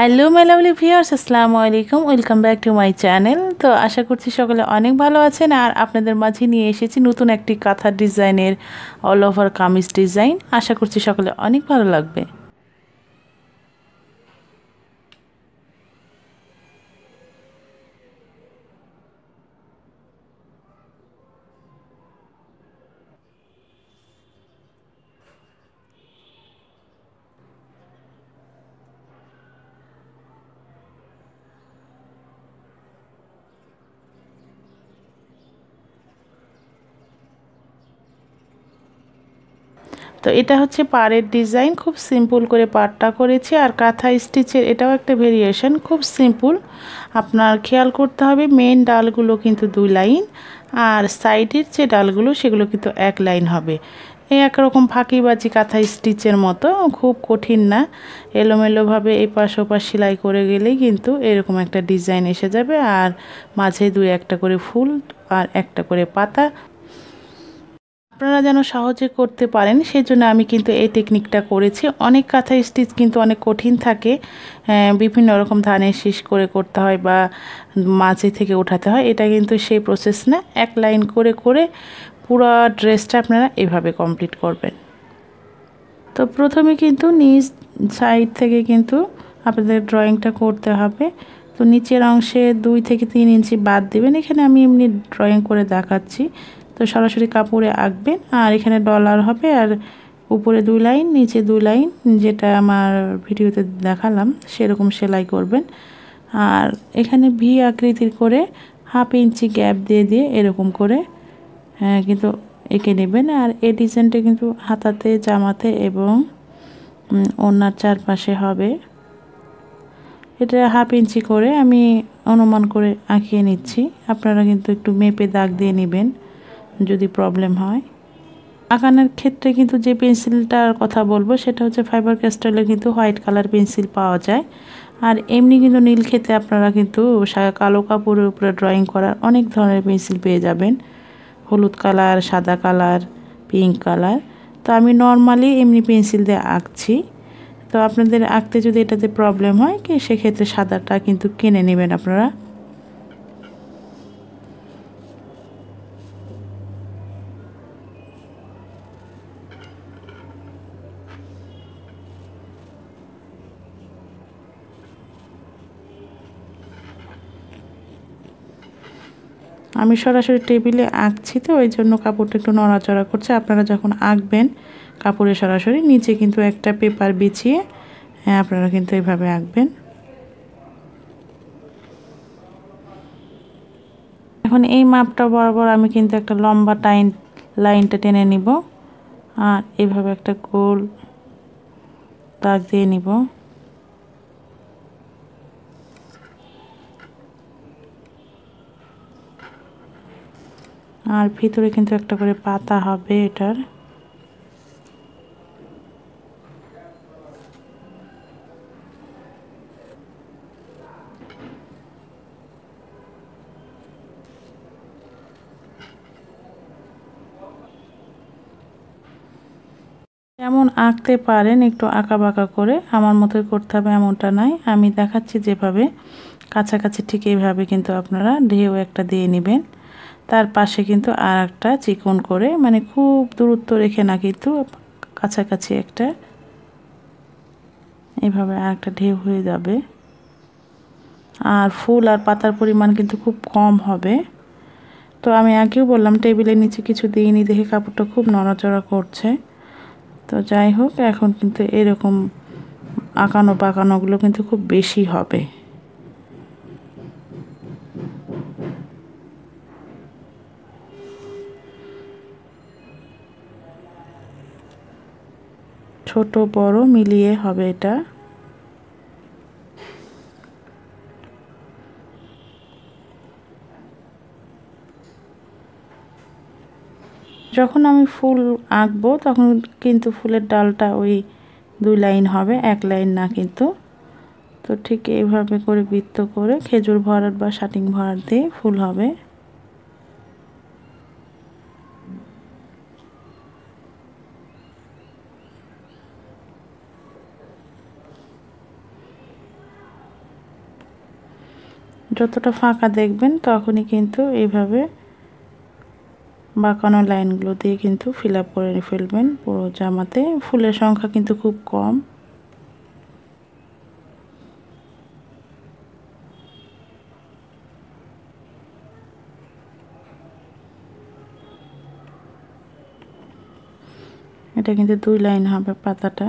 Hello মেলাবলি viewers আসসালামু আলাইকুম welcome back to my channel তো আশা করছি সকলে অনেক ভালো আছেন, আর আপনাদের মাঝে নিয়ে এসেছি নতুন একটি কাঁথার ডিজাইনের অল ওভার কামিজ ডিজাইন আশা করছি সকলে অনেক ভালো লাগবে। তো এটা হচ্ছে পাড়ের ডিজাইন, খুব সিম্পল করে পাড়টা করেছি। আর কাঁথা স্টিচের এটাও একটা ভেরিয়েশন, খুব সিম্পল। আপনার খেয়াল করতে হবে মেন ডালগুলো কিন্তু দুই লাইন, আর সাইডের যে ডালগুলো, সেগুলো কিন্তু এক লাইন হবে। এই একরকম ফাঁকিবাজি কাঁথা স্টিচের মতো, খুব কঠিন না। এলোমেলোভাবে এই পাশ ওপাশ সেলাই করে গেলেই কিন্তু এরকম একটা ডিজাইন এসে যাবে। আর মাঝে দুই একটা করে ফুল আর একটা করে পাতা আপনারা যেন সহজে করতে পারেন সেই জন্য আমি কিন্তু এই টেকনিকটা করেছি। অনেক কাঁথা স্টিচ কিন্তু অনেক কঠিন থাকে। বিভিন্ন রকম ধানের শীষ করে করতে হয় বা মাঝে থেকে উঠাতে হয়। এটা কিন্তু সেই প্রসেস না। এক লাইন করে করে পুরো ড্রেসটা আপনারা এভাবে কমপ্লিট করবেন। তো প্রথমে কিন্তু নিজ সাইড থেকে কিন্তু আপনাদের ড্রয়িংটা করতে হবে। তো নিচের অংশে দুই থেকে তিন ইঞ্চি বাদ দেবেন। এখানে আমি এমনি ড্রয়িং করে দেখাচ্ছি। তো সরাসরি কাপড়ে আঁকবেন, আর এখানে ডলার হবে, আর উপরে দুই লাইন, নিচে দুই লাইন, যেটা আমার ভিডিওতে দেখালাম, সেরকম সেলাই করবেন। আর এখানে ভি আকৃতির করে হাফ ইঞ্চি গ্যাপ দিয়ে দিয়ে এরকম করে হ্যাঁ কিন্তু এঁকে নেবেন। আর এই ডিজাইনটা কিন্তু হাতাতে, জামাতে এবং ওনার চারপাশে হবে। এটা হাফ ইঞ্চি করে আমি অনুমান করে আঁকিয়ে নিচ্ছি। আপনারা কিন্তু একটু মেপে দাগ দিয়ে নেবেন। যদি প্রবলেম হয়। আঁকানোর ক্ষেত্রে কিন্তু যে পেন্সিলটার কথা বলব, সেটা হচ্ছে ফাইবার ক্যাস্টেলের কিন্তু হোয়াইট কালার পেন্সিল পাওয়া যায়। আর এমনি কিন্তু নীল খেতে আপনারা কিন্তু কালো কাপড়ের উপরে ড্রয়িং করার অনেক ধরনের পেন্সিল পেয়ে যাবেন। হলুদ কালার সাদা কালার পিঙ্ক কালার তো আমি নর্মালি এমনি পেন্সিল দিয়ে আঁকছি। তো আপনাদের আঁকতে যদি এটাতে প্রবলেম হয়, কি সেক্ষেত্রে সাদাটা কিন্তু কিনে নেবেন আপনারা। আমি সরাসরি টেবিলে আঁকছি তো, ওই জন্য কাপড়টা একটু নড়াচড়া করছে। আপনারা যখন আঁকবেন, কাপড়ে সরাসরি নিচে কিন্তু একটা পেপার বিছিয়ে হ্যাঁ আপনারা কিন্তু এইভাবে আঁকবেন। এখন এই মাপটা বরাবর আমি কিন্তু একটা লম্বা টাইন, লাইনটা টেনে নিব। আর এভাবে একটা গোল দাগ দিয়ে নিব। আর ভিতরে কিন্তু একটা করে পাতা হবে এটার। যেমন আঁকতে পারেন, একটু আঁকা বাঁকা করে, আমার মতোই করতে হবে এমনটা নাই। আমি দেখাচ্ছি যেভাবে, কাছাকাছি ঠিক এইভাবে কিন্তু আপনারা ঢেউ একটা দিয়ে নেবেন। তার পাশে কিন্তু আর একটা চিকন করে মানে খুব দূরত্ব রেখে না কিন্তু কাছাকাছি একটা, এভাবে আর একটা ঢেউ হয়ে যাবে। আর ফুল আর পাতার পরিমাণ কিন্তু খুব কম হবে। তো আমি আগেও বললাম, টেবিলের নিচে কিছু দিইনি, দেখে কাপড়টা খুব নড়াচড়া করছে। তো যাই হোক, এখন কিন্তু এরকম আঁকানো পাকানোগুলো কিন্তু খুব বেশি হবে। ছোট, বড় মিলিয়ে হবে এটা। যখন আমি ফুল আঁকবো, তখন কিন্তু ফুলের ডালটা ওই দুই লাইন হবে, এক লাইন না কিন্তু। তো ঠিক এইভাবে করে বৃত্ত করে খেজুর ভরাট বা শাটিং ভরাট দিয়ে ফুল হবে। যতটা ফাঁকা দেখবেন, তখনই কিন্তু এইভাবে বাঁকানো লাইনগুলো দিয়ে কিন্তু ফিল আপ করে ফেলবেন পুরো জামাতে। ফুলের সংখ্যা কিন্তু খুব কম। এটা কিন্তু দুই লাইন হবে পাতাটা।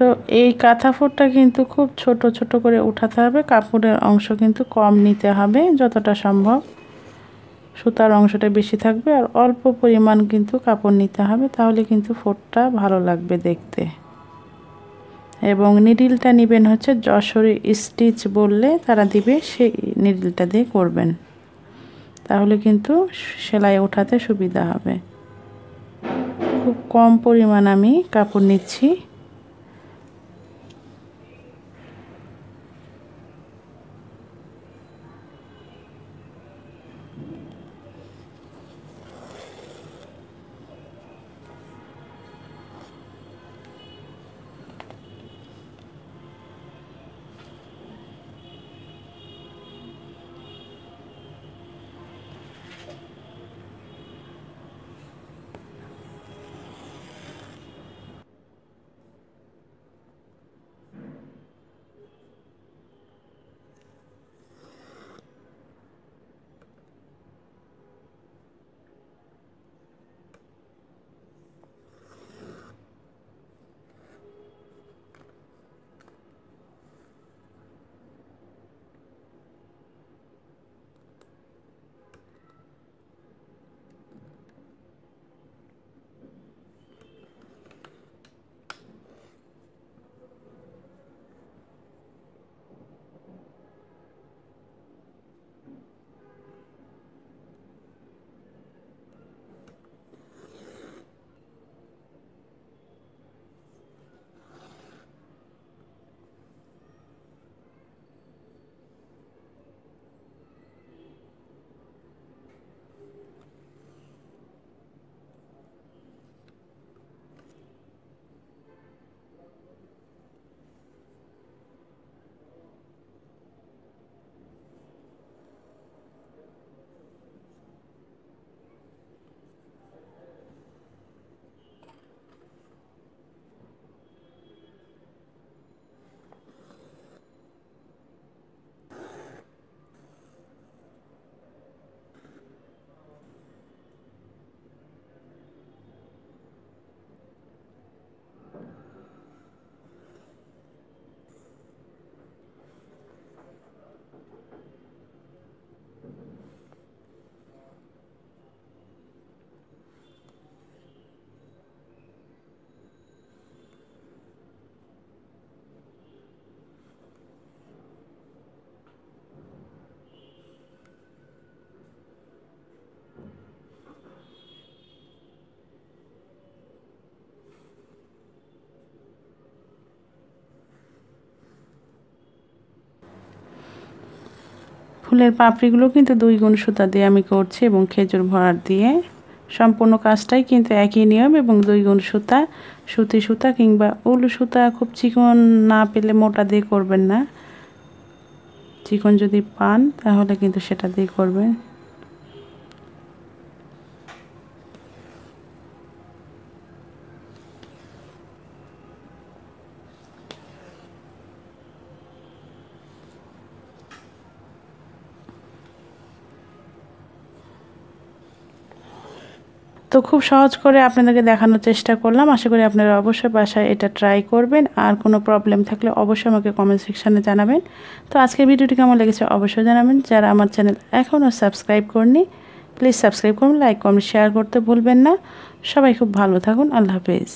তো এই কাঁথা ফোরটা কিন্তু খুব ছোট ছোট করে উঠাতে হবে। কাপড়ের অংশ কিন্তু কম নিতে হবে যতটা সম্ভব। সুতার অংশটা বেশি থাকবে আর অল্প পরিমাণ কিন্তু কাপড় নিতে হবে, তাহলে কিন্তু ফোরটা ভালো লাগবে দেখতে। এবং নিডিলটা নেবেন হচ্ছে যশোরে স্টিচ বললে তারা দিবে, সেই নিডিলটা দিয়ে করবেন। তাহলে কিন্তু সেলাই ওঠাতে সুবিধা হবে। খুব কম পরিমাণ আমি কাপড় নিচ্ছি। ফুলের পাপড়িগুলো কিন্তু দুই গুণ সুতা দিয়ে আমি করছি এবং খেজুর ভরাট দিয়ে। সম্পূর্ণ কাজটাই কিন্তু একই নিয়ম এবং দুই গুণ সুতা, সুতি সুতা কিংবা উল সুতা খুব চিকন না পেলে মোটা দিয়ে করবেন না। চিকন যদি পান তাহলে কিন্তু সেটা দিয়ে করবেন। তো খুব সহজ করে আপনাদেরকে দেখানোর চেষ্টা করলাম। আশা করি আপনারা অবশ্যই বাসায় এটা ট্রাই করবেন। আর কোনো প্রবলেম থাকলে অবশ্যই আমাকে কমেন্ট সেকশানে জানাবেন। তো আজকের ভিডিওটি কেমন লেগেছে অবশ্যই জানাবেন। যারা আমার চ্যানেল এখনও সাবস্ক্রাইব করনি প্লিজ সাবস্ক্রাইব করুন লাইক কমেন্ট শেয়ার করতে ভুলবেন না। সবাই খুব ভালো থাকুন। আল্লাহ হাফেজ।